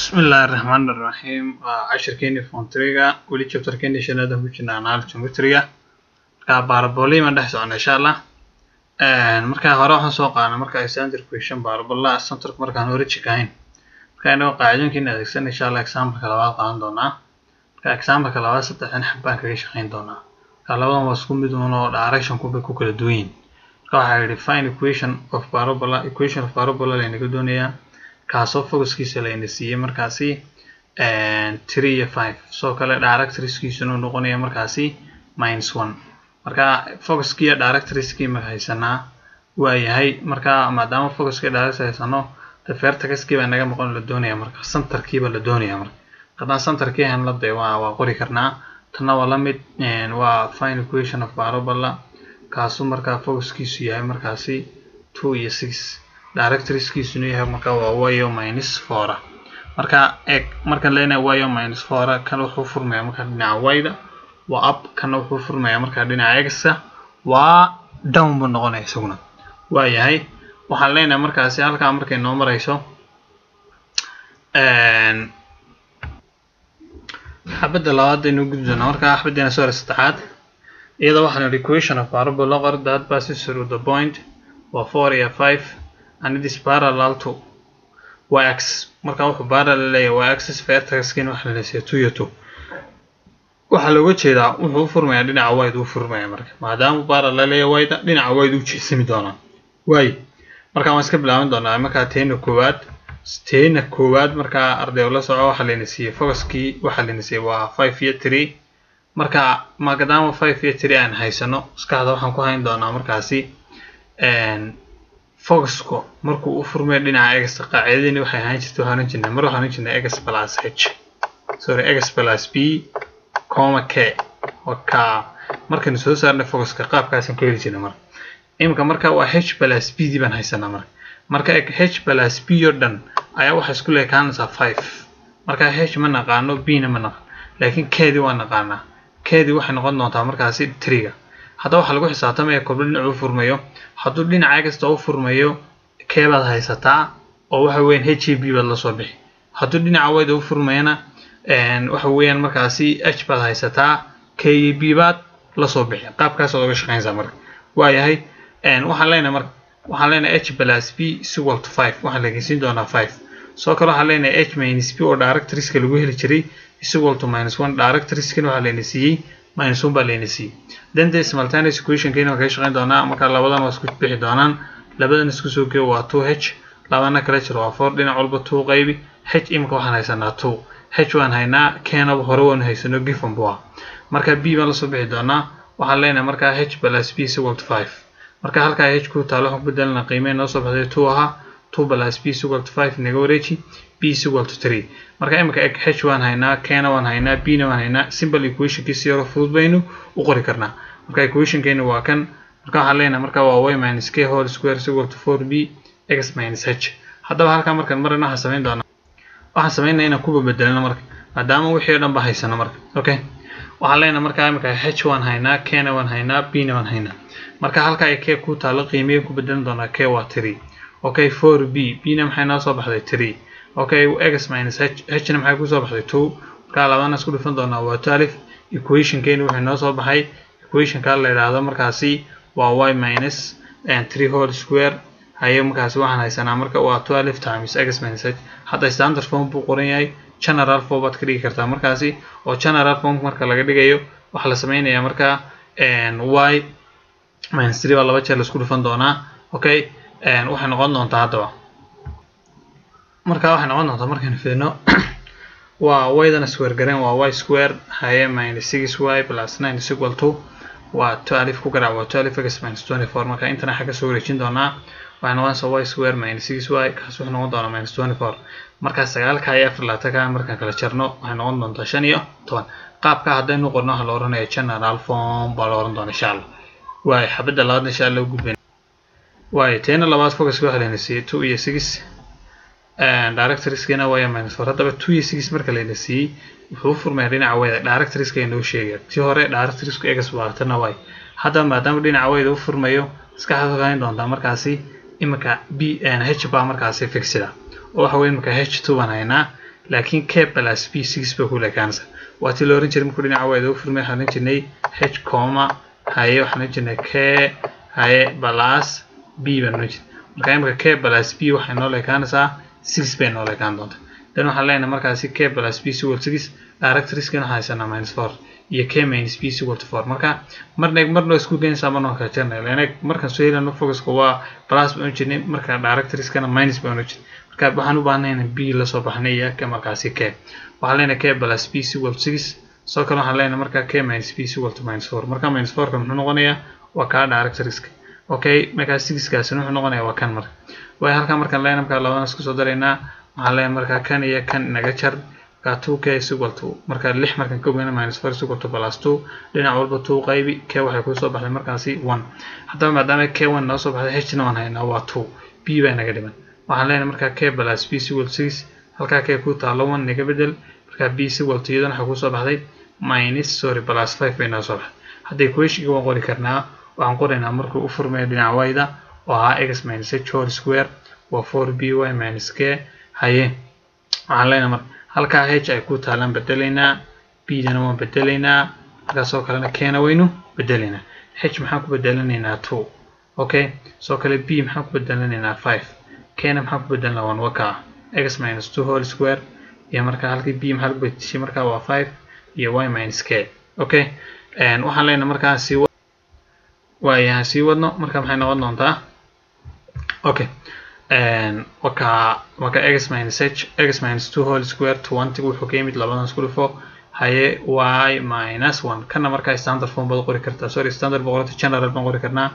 bismillaahi raxmaani raxiim cashirkeeni fontriga weli chapterkeeni shanaad aan ku jirnaa analysis geometryga marka parabolima dhex socona insha allah marka hore waxaan soo qaadnay marka standard equation parabola centerka markaan origin ahayn marka inagoo qaacidooyinkiin adeegsan insha allah exampleka labaad qaadan doonaa marka exampleka labaad saddexdan xabbaan kaga shaqayn doonaa marka labadan waa isku mid un oo direction ku kala duwan yihiin marka waxaa yidhi find equation of parabola equation of parabola laynaga doonayaa kaasoo focuskiisa layna siiyey markaasi three iyo five. Sidoo kale directorskiisuna noqonaya markaasi minus one. Marka focuskii iyo directorskii ma haysanaa. Waa yahay marka maadaama focuskii director haysano vertexkii baa naga maqon la doonaya marka. Centerkiiba la doonaya marka. Haddaan centerkii helna dee waa waa qori karnaa. Tanna waa la mid waa find equation of parabola kaasu markaa focuskiisu yahay markaasi two iyo six directorskiisuna yahay marka waa wayo minus four. Marka eg markaan leenahay wayo minus four kan wuxuu furmaya marka dhinaca wayda waa up kana wuxuu furmaya marka dhinaca x waa down buu noqonaya isaguna. Waa yahay. Waxaan leenahay markaasi halkaa markay noo marayso xabadda labaad aynu gudbi doonaa marka xabaddeena soo saddexaad iyada waxaan equation of parabola qor that passes through the point waa four iyo five and it is parallel to y x marka wuxuu parallel leeyahay y axis vertexkin waxa la leeyahay two iyo two. Waxaa looga jeedaa wuxuu u furmayaa dhinaca wide uu furmaya marka. Maadaama parallel leeyahay wide dhinaca wide uu jeesami doonaa. Waayo marka waan iska bilaaban doonaa. Markaa teena koowaad teena koowaad markaa arday la soco waxaa layna siiyey focuskii waxaa layna siiyey waa five iyo three. Marka maadaama five iyo three aan haysano maskaxda waxaan ku hayn doonaa markaasi focusku markuu u furmayo dhinaca x qaacidadini waxay ahaan jirtay waxaan jirnay. Mar waxaan jirnay x plus h. Sorry x plus b comma k. Ka markaynu soo saarnay focuska qaabkaasaan ku heli jirnay marka. Imika marka waa h plus b dii baan haysanaa marka. Marka h plus b oo dhan ayaa waxay isku leekaanaysaa five. Marka h ma naqaano b na ma naqaan laakiin keedii waa naqaanaa. Keedii waxay noqon doontaa markaasi triga haddaba waxaa lagu xisaabtamaya kolba dhinac u furmayo. Hadduu dhinaca kasta u furmayo keebaad haysataa oo waxa weeyaan h a b baad la soo bixi. Hadduu dhinaca wayda u furmayana waxa weeyaan markaasi h baad haysataa k b baad la soo bixi. Qaabkaas ood uga shaqaynaysaa marka. Waa yahay waxaan leenahay marka waxaan leenahay h plus b equal to five. Waxaan lageysiin doonaa five. Soo kale waxaan leenahay h minus b oo directorska lagu heli jiray equal to minus one. Directorskin waxaa layna siiyey minus one baa siiyey then the simultaneous equationkeena waan kaga shaqayn doonaa. Marka labadan waa isku bixi doonaan. Labadan isku soo geeyo waa two h. Labana kala jiro waa four. Dhinac walba two qaybi. H imika waxaan haysanaa two. H waan haynaa. Keenaba hore waanu haysano given buu ah marka b baan la soo bixi doonaa. Waxaan leenahay markaa h plus b is equal to five. Marka halkaa h ku taalo waxaan ku bedelana qiimee noo soo baxday two ahaa five naga wareeji three. Marka imika eg h waan haynaa kena waan haynaa b na waan haynaa simple equationkii si yaro fudud baynu u qori karnaa marka equationkeena waa kan marka waxaan leenahay marka waa y minus k whole square b x h. Haddaba halkaa markaan marana waxaan samayn doonaa waxaan samaynaya inaan kuba bedelno marka. Maadaama wixii o dhan ba haysano marka okay? Waxaan leenahay marka imika h waan haynaa kena waan haynaa b na waan haynaa marka halkaa ay k ku taalo qiimeye ku bedelan doonaa k waa three okay four b. B na maxay noo soo baxday? Three. Okay x minus h. H na maxay ku soo baxday? Two. Markaa labana isku dhifan doonaa. Waa twelve equationkeeni wuxuu noo soo baxay. Equationka la yidhaahdo markaasi waa y minus three whole square. Haye markaasi waxaan haysanaa marka waa twelve times x minus h. Hadda standard form buu qoran yahay. General form baad ka dhigi kartaa. Markaasi oo general form marka laga dhigayo waxaa la sameynayaa marka y minus three baa laba jeer la isku dhifan doonaa. Okay waxay noqon doontaa haddaba marka waxay noqon doontaa markaynu fiirno waa ydan square gareen waa y square haye minus six y plus nine is equal to waa twelve ku garaac waa twelve x minus twenty four marka intana xagga soo wareejin doonaa waxay noqonaysaa y square minus six y kaas wuxuu noqon doonaa minus twenty four marka sagaalka iyo afar labatanka markaan kala jarno waxay noqon doontaa shan iyo toban. Qaabka haddaynu qorno waxaa la oranaya general form baa la oran doona insha allah. Waayo xabadda labaad insha allah gudben waayo teena labaad focuska waxa layna siiyey two iyo six. Directorskina waa minus four. Haddaba two iyo six marka layna siiyey wuxuu furmaya dhinaca wayda. Directorska inoo sheegaya tii hore directorsku egas baatana waay haddaba maadaama dhinaca wayda u furmayo maskaxda ka hayn doontaa markaasi imika b h baa markaasi fixida oo waxa weye imika h two baan haynaa laakiin k plus b six bay ku leekaanaysaa waa tii la oran jiray markuu dhinaca wayda u furmay waxaan oran jirnay h coma haye waxaan oran jirnay k haye plus b baan oran jirnay marka imika k plus b waxay noo leekaanaysaa six bay noo leekaan doonta dan waxaan leenahay markaasi k plus b equal six directoriskana waxaan haysanaa minus four iyo k minus b equal to four marka marna marna isku geynaysaa marna kala jirnay markaan soo helano focuska waa plus baan u jirnay marka directoriskana minus baan u jirnay marka waxaan u baahnay in b la soo baxnay iyo k markaasi k waxaan leenahay k plus b equal six soo kale waxaan leenahay marka k minus b equal to minus four marka minus four ka muxuu noqonayaa waa kaa directoriska okay markaa sixkaasina wuxuu noqonayaa waa kan marka way halkan markaan leenahay markaa labadana isku soo daraynaa waxaan leenahay markaa kan iyo kan inaga jar markaa two k is equal to marka lix markaan ka weyna minus four is equal plus two dhinac walba two qaybi k waxay ku soo baxday markaasi one. Haddaba maadaama k one noo soo baxday h na waan haynaa waa two b baa naga dhiman waxaan leenahay markaa k plus b is six. Halkaa k ku taalo one naga bedel markaa b is equal to iyadana waxay ku soo baxday minus sorry plus five bay noo soo baxday hadda equationka waan qori karnaa waxaan qoraynaa markuu u furmaya dhinac wayda oo ahaa x minus h whole square waa four b y minus k haye. Waxaan leenahay marka halkaa h ay ku taalaan bedelaynaa b dana waan bedelaynaa markaasoo kalena kena waynu bedelaynaa h maxaan ku bedelanaynaa two okay soo kale b maxaan ku bedelanaynaa five kena maxaan ku bedelanaa one waka x minus two whole square iyo markaa halkii b maxaa lagu bedeshay markaa waa five iyo y minus k okay waxaan leenahay markaa sii waayahan sii wadno marka maxay noqon doontaa? Okay waka waka x minus h x minus two whole square twenty wuxuu ka yimid labadan isku dhifo haye y minus one. Kana markaa standard form baad qori kartaa. Sorry standard boqorata general baan qori karnaa.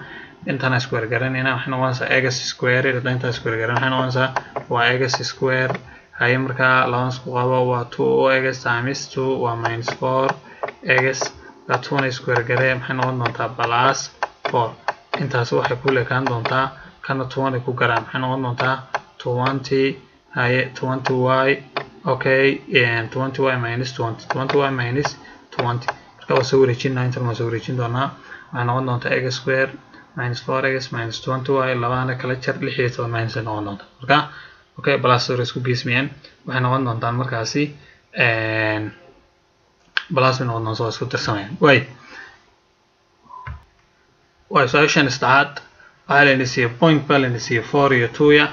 Intana square garanayna waxay noqonaysaa x square hadda intaa square garan waxay noqonaysaa waa x square. Haye markaa labadan isku qabo waa two x times two waa minus four x. Twona square gare maxay noqon doontaa? Plus four intaas waxay ku leekaan doontaa kana twenty ku garaan maxay noqon doontaa twenty haye twenty y okay twenty y minus twenty. twenty y minus twenty. Marka waa soo wareejinaa intan waa soo wareejin doonaa. Waxay noqon doontaa x square minus four x minus twenty y labadana kala jar lix iyo toban minus ay noqon doontaa. Marka okay plus hore isku geesmayaan waxay noqon doontaan markaasi plus bay noqon doontaa waa isku tirsamayaan way way su'aashan saddexaad waxaa layna siiyey point baa layna siiyey four iyo two ya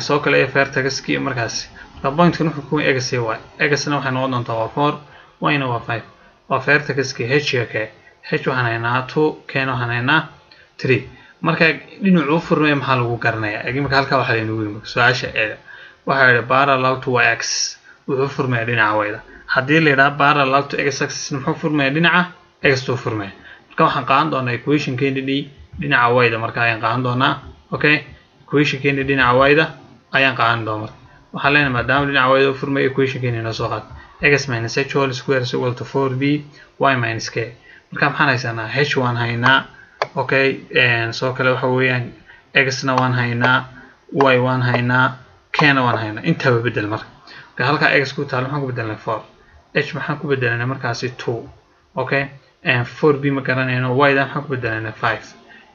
soo kale ee fairtagaski markaasi marka pointkan wuxuu ku egas y egasna waxay noqon doontaa waa four yna waa five. Waa fairtagaski h ya k h waxaan haynaa two kena waxaan haynaa three. Marka dhinacu u furmaya maxaa lagu garanayaa? Marka halkaa waxaa laynagu marka su'aasha eega waxaa yidhi parallel to y x. Wuxuu furmaya dhinaca wayda. Haddii la yidhaha parallel to x axis muxuu furmaya dhinaca? X tuu furmaya marka waxaan qaadan doonaa equationkeeni d dhinaca wayda marka ayaan qaadan doonaa okay? Equationkeeni dhinaca wayda ayaan qaadan doonaa marka. Waxaan leenahay maadaama dhinaca wayda u furmaya equationkeeni noo soo qaad x minus h whole square is equal to four b y minus k. Marka maxaan haysanaa? H waan haynaa okay? Soo kale waxa weeyaan x-na waan haynaa y waan haynaa k-na waan haynaa. Intaba bedel marka. Halkaa x ku taalo maxaan ku bedelnay four. H maxaan ku bedelanay markaasi two okay four b ma garanayno y-da maxaan ku bedelanay five.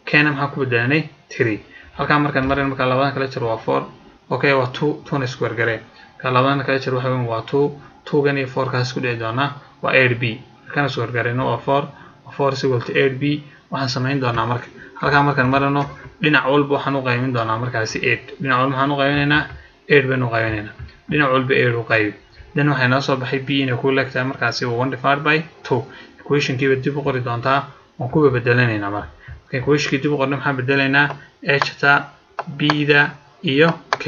K-na maxaan ku bedelanay three. Halkaa markaan marin markaa labadan kala jir waa four. Okay waa two. Twona square garee. Marka labadan kala jir waxa weyn waa two. Two-gan iyo four-kaas isku dhici doonaa waa eight b. Markana square gareyno waa four. Four is equal to eight b. Waxaan samayn doonaa marka. Halkaa markaan marano dhinac walba waxaan u qaybin doonaa markaasi eight. Dhinac walba maxaan u qaybinaynaa eight baynu u qaybinaynaa. Dhinac walba eight u qaybi then waxay noo soo baxay b inay ku leegtahay markaasi one divided by two equationkiiba dib u qori doontaa waan kuba bedelanaynaa marka. Marka equationkii dib u qorna maxaan bedelaynaa? H-ta b-da iyo k.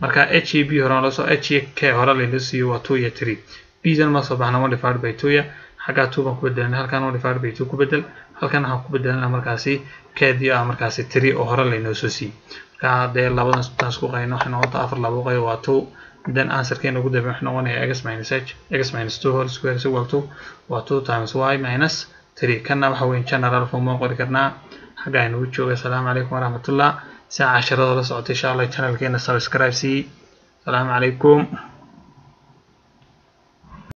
Marka h iyo b hore la soo h iyo k hore laynoo siiyo waa two iyo three. B-dan ma soo baxna one divided by two ya xaggaa two baan ku bedelanay halkan one divided by two ku bedel. Halkan waxaan ku bedelanaa markaasi keedii ah markaasi three oo hore laynoo soo siiyey marka haddee labadan taas ku qayno waxay noqontaa afar labo qayb waa two then answerkeena ugu dambeyn wuxuu noqonayaa x minus h x minus two whole square is equal to waa two times y minus three. Kana waxa weyn general form waan qori karnaa. Xagga aynugu jooga asalaamu calaykum waraxmatullah. Si casharada la socota insha allah channelkeena subscribe sii. Asalaamu calaykum